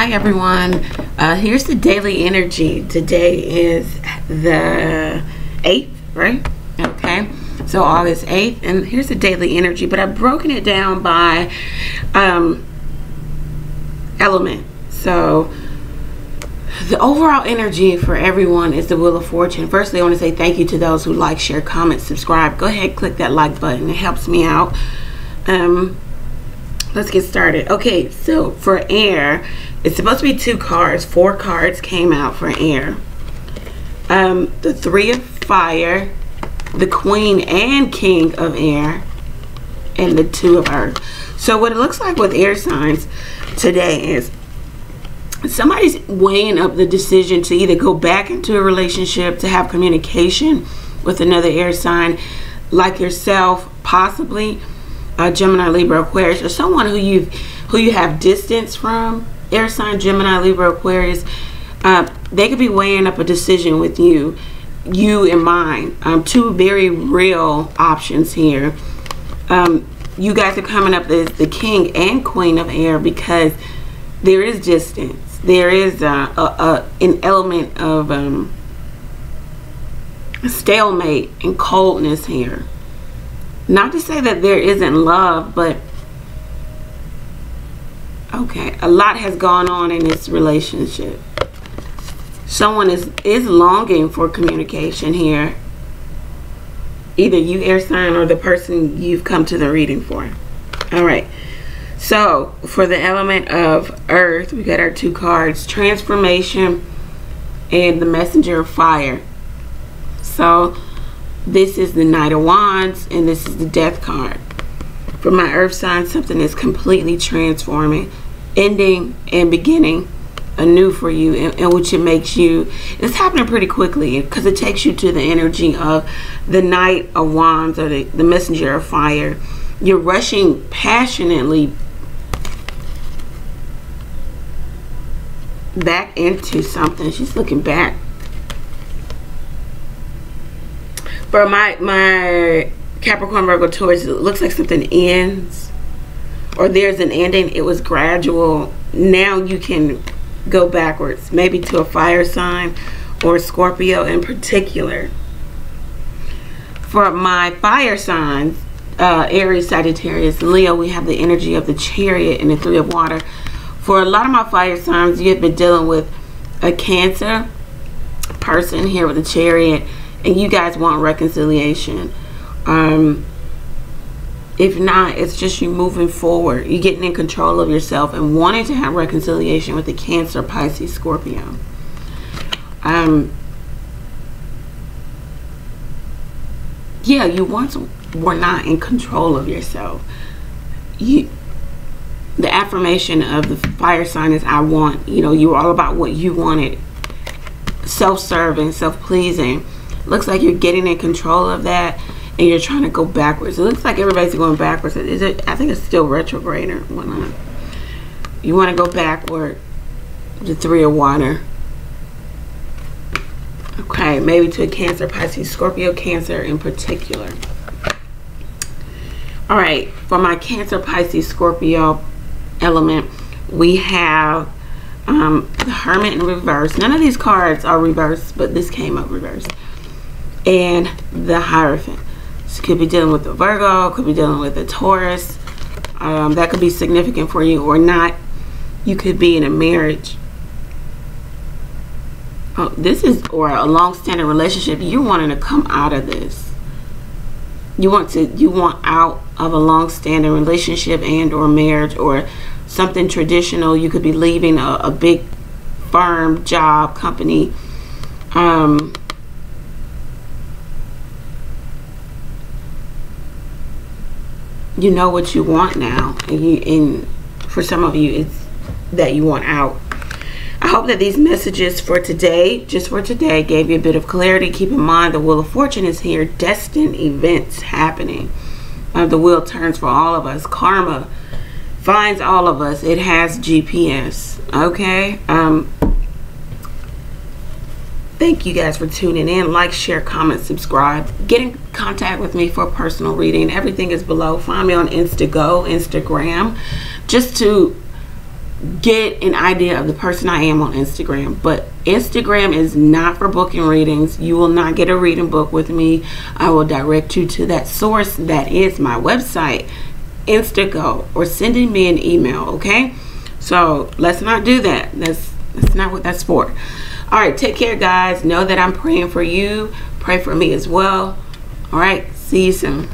Hi everyone. Uh, here's the daily energy. Today is the 8th, right? Okay. So August 8th. And here's the daily energy. But I've broken it down by um, element. So the overall energy for everyone is the Wheel of Fortune. Firstly, I want to say thank you to those who like, share, comment, subscribe. Go ahead, click that like button. It helps me out. Um, let's get started. Okay, so for air, it's supposed to be two cards. Four cards came out for air. Um, the three of fire, the queen and king of air, and the two of earth. So what it looks like with air signs today is somebody's weighing up the decision to either go back into a relationship, to have communication with another air sign like yourself, possibly uh, Gemini, Libra, Aquarius, or someone who you who you have distance from air sign Gemini, Libra, Aquarius, uh, they could be weighing up a decision with you, you and mine. Um, two very real options here. Um, you guys are coming up as the king and queen of air because there is distance. There is uh, a, a, an element of um, stalemate and coldness here. Not to say that there isn't love, but Okay, a lot has gone on in this relationship. Someone is is longing for communication here. Either you air sign or the person you've come to the reading for. All right. So, for the element of earth, we got our two cards, transformation and the messenger of fire. So, this is the Knight of Wands and this is the Death card. For my earth sign, something is completely transforming, ending and beginning anew for you, and, which it makes you. It's happening pretty quickly because it takes you to the energy of the Knight of Wands or the, the Messenger of Fire. You're rushing passionately back into something. She's looking back. For my my Capricorn, Virgo, Taurus, it looks like something ends or there's an ending. It was gradual. Now you can go backwards, maybe to a fire sign or Scorpio in particular. For my fire signs, uh, Aries, Sagittarius, Leo, we have the energy of the chariot and the three of water. For a lot of my fire signs, you have been dealing with a cancer person here with a chariot and you guys want reconciliation um, if not, it's just you moving forward. You getting in control of yourself and wanting to have reconciliation with the Cancer, Pisces, Scorpio. Um, yeah, you once were not in control of yourself. You, the affirmation of the fire sign is I want. You know, you're all about what you wanted. Self-serving, self-pleasing. Looks like you're getting in control of that and you're trying to go backwards. It looks like everybody's going backwards. Is it? I think it's still retrograde or whatnot. You want to go backward. The three of water. Okay, maybe to a Cancer, Pisces, Scorpio, Cancer in particular. All right, for my Cancer, Pisces, Scorpio element, we have um, the Hermit in reverse. None of these cards are reversed, but this came up reversed. And the Hierophant. So could be dealing with a Virgo, could be dealing with a Taurus. Um, that could be significant for you or not. You could be in a marriage. Oh, this is or a long-standing relationship. You're wanting to come out of this. You want to you want out of a long-standing relationship and or marriage or something traditional. You could be leaving a, a big firm, job, company. Um, you know what you want now and you and for some of you it's that you want out I hope that these messages for today, just for today, gave you a bit of clarity. Keep in mind the Wheel of Fortune is here. Destined events happening. Uh, the wheel turns for all of us. Karma finds all of us. It has GPS. Okay? Um, Thank you guys for tuning in. Like, share, comment, subscribe. Get in contact with me for a personal reading. Everything is below. Find me on InstantGo, Instagram, just to get an idea of the person I am on Instagram. But Instagram is not for booking readings. You will not get a reading book with me. I will direct you to that source that is my website, InstantGo, or sending me an email, okay? So let's not do that. That's that's not what that's for. All right, take care, guys. Know that I'm praying for you. Pray for me as well. All right, see you soon.